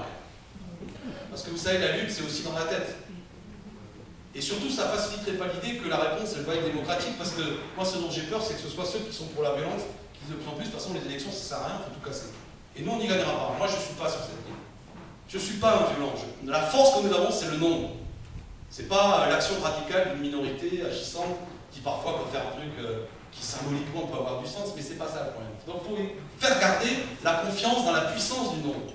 Speaker 2: Parce que vous savez, la lutte, c'est aussi dans la tête. Et surtout, ça faciliterait pas l'idée que la réponse, elle va être démocratique, parce que moi, ce dont j'ai peur, c'est que ce soit ceux qui sont pour la violence qui de plus en plus, de toute façon, les élections, ça sert à rien, il faut tout casser. Et nous, on n'y gagnera pas. Moi, je ne suis pas sur cette ligne. Je ne suis pas un violent. La force que nous avons, c'est le nombre. C'est pas l'action radicale d'une minorité agissante qui parfois peut faire un truc euh, qui symboliquement peut avoir du sens, mais c'est pas ça le problème. Donc il faut faire garder la confiance dans la puissance du nombre.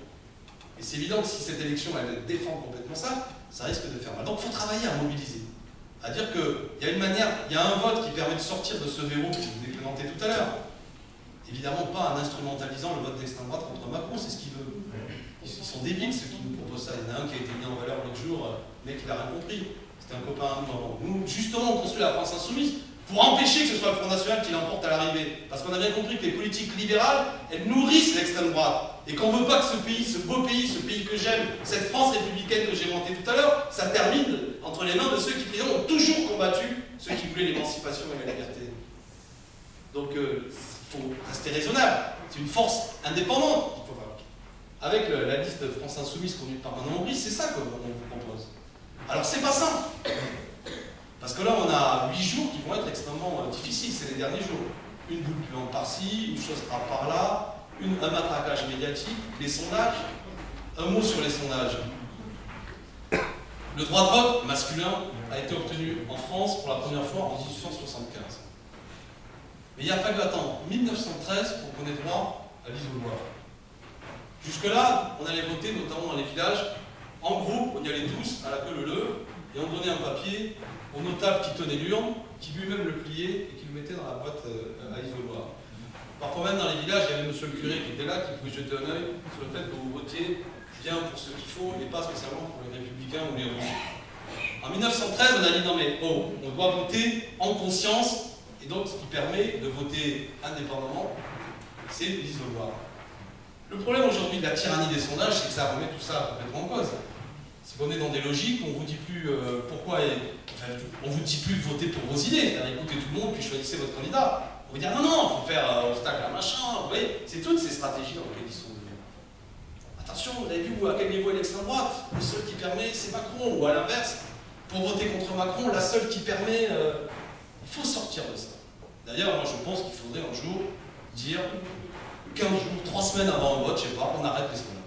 Speaker 2: Et c'est évident que si cette élection elle défend complètement ça, ça risque de faire mal. Donc il faut travailler à mobiliser. À dire qu'il y a une manière, il y a un vote qui permet de sortir de ce verrou que je vous ai tout à l'heure. Évidemment pas en instrumentalisant le vote d'extrême droite contre Macron, c'est ce qu'il veut. Ils sont débiles ceux qui nous proposent ça. Il y en a un qui a été mis en valeur l'autre jour, euh, mais qui n'a rien compris. C'était un copain à nous Nous, justement, on construit la France insoumise pour empêcher que ce soit le Front National qui l'emporte à l'arrivée. Parce qu'on a bien compris que les politiques libérales, elles nourrissent l'extrême droite. Et qu'on ne veut pas que ce pays, ce beau pays, ce pays que j'aime, cette France républicaine que j'ai montée tout à l'heure, ça termine entre les mains de ceux qui, ont toujours combattu ceux qui voulaient l'émancipation et la liberté. Donc, euh, il faut rester raisonnable. C'est une force indépendante Avec la liste France Insoumise conduite par Manon Aubry, c'est ça qu'on vous propose. Alors, c'est pas simple. Parce que là, on a huit jours qui vont être extrêmement euh, difficiles, c'est les derniers jours. Une boule puante par-ci, une chose par là, un matraquage médiatique, les sondages. Un mot sur les sondages. Le droit de vote masculin a été obtenu en France pour la première fois en 1875. Mais il a fallu attendre 1913 pour qu'on ait droit à l'isoloir. Jusque-là, on allait voter, notamment dans les villages, en groupe, on y allait tous, à la queue leu et on donnait un papier au notable qui tenait l'urne, qui lui-même le pliait et qui le mettait dans la boîte euh, à isoloir. Parfois même dans les villages, il y avait monsieur le curé qui était là, qui pouvait jeter un œil sur le fait que vous votiez bien pour ce qu'il faut et pas spécialement pour les républicains ou les rouges. En 1913, on a dit non mais oh, on doit voter en conscience et donc ce qui permet de voter indépendamment, c'est l'isoloir. Le problème aujourd'hui de la tyrannie des sondages, c'est que ça remet tout ça complètement en cause. Si on est dans des logiques, on vous dit plus euh, pourquoi, enfin, on vous dit plus voter pour vos idées, écoutez tout le monde puis choisissez votre candidat. On vous dire non, non, il faut faire euh, obstacle à machin, vous voyez, c'est toutes ces stratégies dans lesquelles ils sont. Attention, vous avez vu à quel niveau est l'extrême droite? Le seul qui permet, c'est Macron, ou à l'inverse, pour voter contre Macron, la seule qui permet, euh, il faut sortir de ça. D'ailleurs, moi je pense qu'il faudrait un jour dire 15 jours, 3 semaines avant un vote, je sais pas, on arrête les sondages.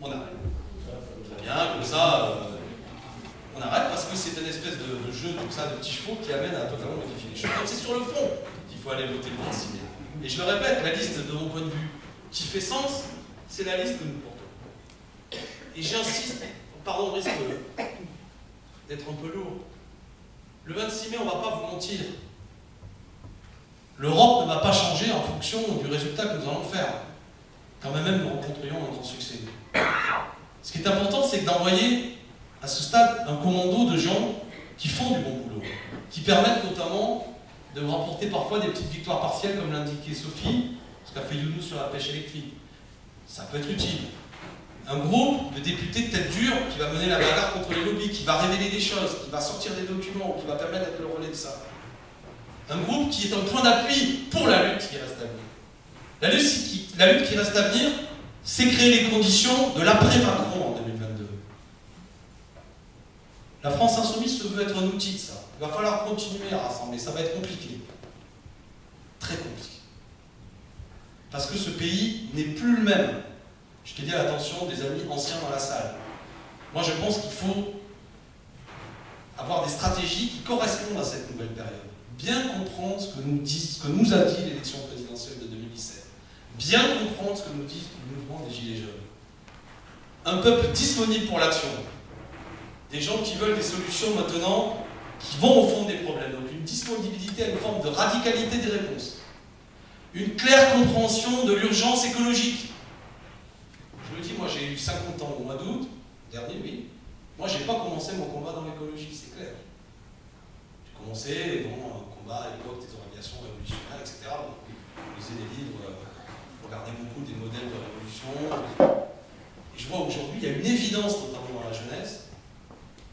Speaker 2: On arrête comme ça, euh, on arrête parce que c'est une espèce de, jeu ça, de petits chevaux qui amène à totalement modifier les choses. Donc c'est sur le fond qu'il faut aller voter le 26 mai. Et je le répète, la liste de mon point de vue qui fait sens, c'est la liste que nous portons. Et j'insiste, pardon, on risque d'être un peu lourd. Le 26 mai, on ne va pas vous mentir. L'Europe ne va pas changer en fonction du résultat que nous allons faire. Quand même, nous rencontrions grand succès. Ce qui est important, c'est d'envoyer à ce stade un commando de gens qui font du bon boulot, qui permettent notamment de remporter parfois des petites victoires partielles, comme l'indiquait Sophie, ce qu'a fait Younou sur la pêche électrique. Ça peut être utile. Un groupe de députés de tête dure qui va mener la bagarre contre les lobbies, qui va révéler des choses, qui va sortir des documents, qui va permettre d'être le relais de ça. Un groupe qui est un point d'appui pour la lutte qui reste à venir. La lutte qui, la lutte qui reste à venir, c'est créer les conditions de l'après-Macron en 2022. La France insoumise se veut être un outil de ça. Il va falloir continuer à rassembler, ça va être compliqué. Très compliqué. Parce que ce pays n'est plus le même. Je te dis à l'attention des amis anciens dans la salle. Moi je pense qu'il faut avoir des stratégies qui correspondent à cette nouvelle période. bien comprendre ce que nous, dit, ce que nous a dit l'élection présidentielle de 2017, bien comprendre ce que nous dit le mouvement des Gilets jaunes. Un peuple disponible pour l'action, des gens qui veulent des solutions maintenant qui vont au fond des problèmes, donc une disponibilité à une forme de radicalité des réponses, une claire compréhension de l'urgence écologique. Je me dis, moi j'ai eu 50 ans au mois d'août, dernier, oui, moi j'ai pas commencé mon combat dans l'écologie, c'est clair. J'ai commencé dans un combat à l'époque des organisations révolutionnaires, etc. Je lisais des livres, regardais beaucoup des modèles de révolution. Et je vois aujourd'hui, il y a une évidence, notamment dans la jeunesse,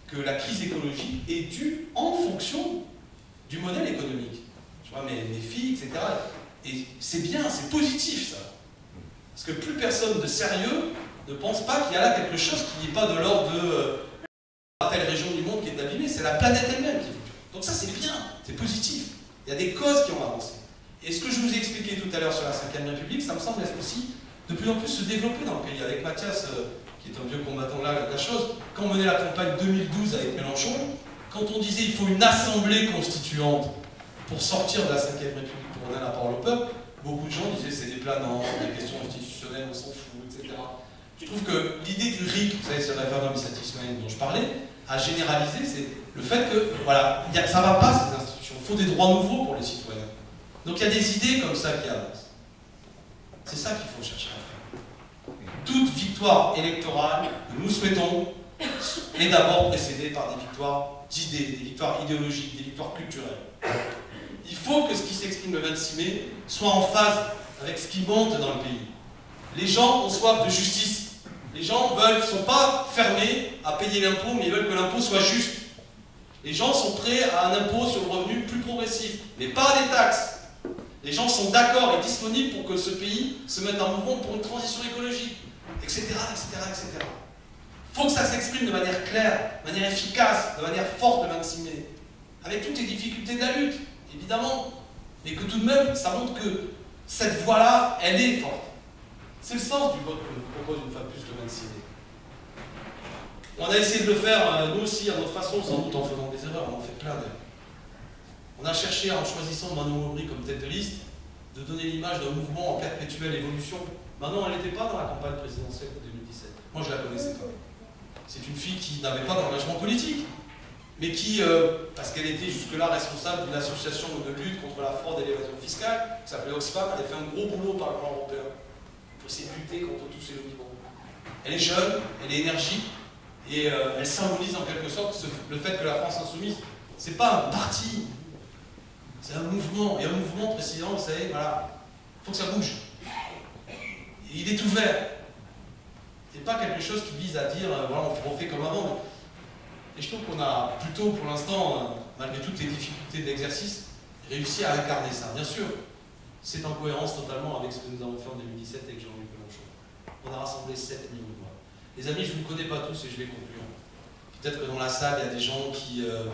Speaker 2: que la crise écologique est due en fonction du modèle économique. Je vois mes, filles, etc. Et c'est bien, c'est positif ça. Parce que plus personne de sérieux ne pense pas qu'il y a là quelque chose qui n'est pas de l'ordre de euh, telle région du monde qui est abîmée, c'est la planète elle-même qui Donc ça c'est bien, c'est positif. Il y a des causes qui ont avancé. Et ce que je vous ai expliqué tout à l'heure sur la Ve République, ça me semble aussi de plus en plus se développer dans le pays. Avec Mathias, euh, qui est un vieux combattant là, la chose, quand on menait la campagne 2012 avec Mélenchon, quand on disait il faut une assemblée constituante pour sortir de la Ve République, pour donner la parole au peuple, beaucoup de gens disaient c'est des planants, des questions institutionnelles, on s'en fout, etc. Je trouve que l'idée du RIC, vous savez, ce référendum satisfait dont je parlais, a généralisé, c'est le fait que, voilà, ça ne va pas ces institutions. Il faut des droits nouveaux pour les citoyens. Donc il y a des idées comme ça qui avancent. C'est ça qu'il faut chercher à faire. Toute victoire électorale que nous souhaitons est d'abord précédée par des victoires d'idées, des victoires idéologiques, des victoires culturelles. Il faut que ce qui s'exprime le 26 mai soit en phase avec ce qui monte dans le pays. Les gens ont soif de justice. Les gens ne sont pas fermés à payer l'impôt, mais ils veulent que l'impôt soit juste. Les gens sont prêts à un impôt sur le revenu plus progressif, mais pas à des taxes. Les gens sont d'accord et disponibles pour que ce pays se mette en mouvement pour une transition écologique, etc., etc., etc. Il faut que ça s'exprime de manière claire, de manière efficace, de manière forte le 26 mai, avec toutes les difficultés de la lutte, évidemment, mais que tout de même, ça montre que cette voie-là, elle est forte. C'est le sens du vote que nous propose une fois de plus le 26 mai. On a essayé de le faire, euh, nous aussi, à notre façon, sans doute en faisant des erreurs, on en fait plein d'ailleurs. On a cherché, en choisissant Manon Aubry comme tête de liste, de donner l'image d'un mouvement en perpétuelle évolution. Manon, elle n'était pas dans la campagne présidentielle de 2017. Moi, je la connaissais pas. C'est une fille qui n'avait pas d'engagement politique, mais qui, euh, parce qu'elle était jusque-là responsable d'une association de lutte contre la fraude et l'évasion fiscale, qui s'appelait Oxfam, elle a fait un gros boulot par le Parlement européen pour essayer de lutter contre tous ces mouvements. Elle est jeune, elle est énergique, et euh, elle symbolise en quelque sorte le fait que la France insoumise, c'est pas un parti, c'est un mouvement. Et un mouvement, précisément, vous savez, voilà, il faut que ça bouge. Il est ouvert. C'est pas quelque chose qui vise à dire, euh, voilà, on refait comme avant. Et je trouve qu'on a plutôt, pour l'instant, euh, malgré toutes les difficultés d'exercice, réussi à incarner ça. Bien sûr, c'est en cohérence totalement avec ce que nous avons fait en 2017 avec Jean-Luc Mélenchon. On a rassemblé 7 millions de voix. Les amis, je ne vous connais pas tous et je vais conclure. Peut-être que dans la salle, il y a des gens qui euh,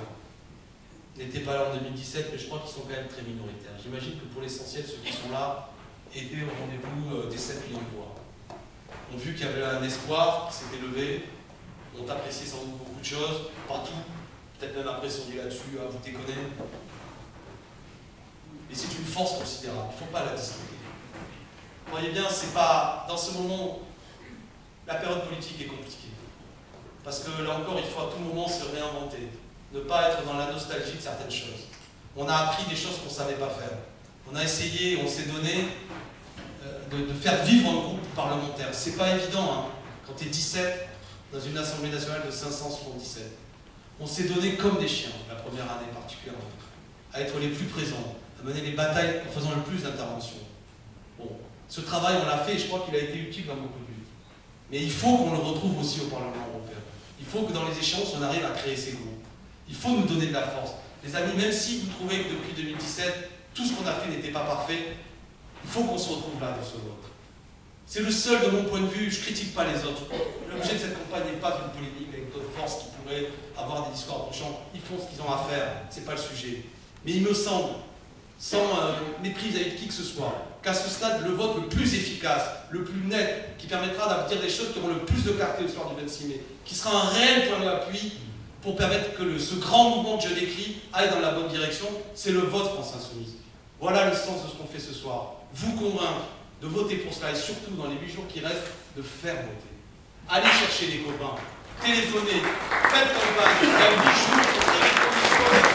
Speaker 2: n'étaient pas là en 2017, mais je crois qu'ils sont quand même très minoritaires. J'imagine que pour l'essentiel, ceux qui sont là étaient au rendez-vous euh, des 7 millions de voix. Ont vu qu'il y avait un espoir qui s'était levé, ont apprécié sans doute beaucoup de choses, pas tout, peut-être même après sont dit là-dessus, à vous déconner. Et c'est une force considérable, il ne faut pas la distinguer. Voyez bien, c'est pas, dans ce moment, la période politique est compliquée. Parce que là encore, il faut à tout moment se réinventer, ne pas être dans la nostalgie de certaines choses. On a appris des choses qu'on ne savait pas faire. On a essayé, on s'est donné euh, de, faire vivre un groupe parlementaire. C'est pas évident, hein. quand tu es 17 dans une Assemblée nationale de 577. On s'est donné comme des chiens, la première année particulièrement, à être les plus présents, à mener les batailles en faisant le plus d'interventions. Bon, ce travail, on l'a fait et je crois qu'il a été utile dans beaucoup de buts. Mais il faut qu'on le retrouve aussi au Parlement européen. Il faut que dans les échéances, on arrive à créer ces groupes. Il faut nous donner de la force. Les amis, même si vous trouvez que depuis 2017, tout ce qu'on a fait n'était pas parfait, il faut qu'on se retrouve là dans ce vote. C'est le seul, de mon point de vue, je ne critique pas les autres. L'objet de cette campagne n'est pas une polémique avec d'autres forces qui pourraient avoir des discours approchants. Ils font ce qu'ils ont à faire, ce n'est pas le sujet. Mais il me semble, sans euh, avec qui que ce soit, qu'à ce stade, le vote le plus efficace, le plus net, qui permettra dire des choses qui auront le plus de clarté le soir du 26 mai, qui sera un réel point d'appui pour permettre que ce grand mouvement que je décris aille dans la bonne direction. C'est le vote France Insoumise. Voilà le sens de ce qu'on fait ce soir. Vous convaincre de voter pour cela et surtout dans les huit jours qui restent, de faire voter. Allez chercher des copains, téléphonez, faites campagne, il y a 8 jours, pour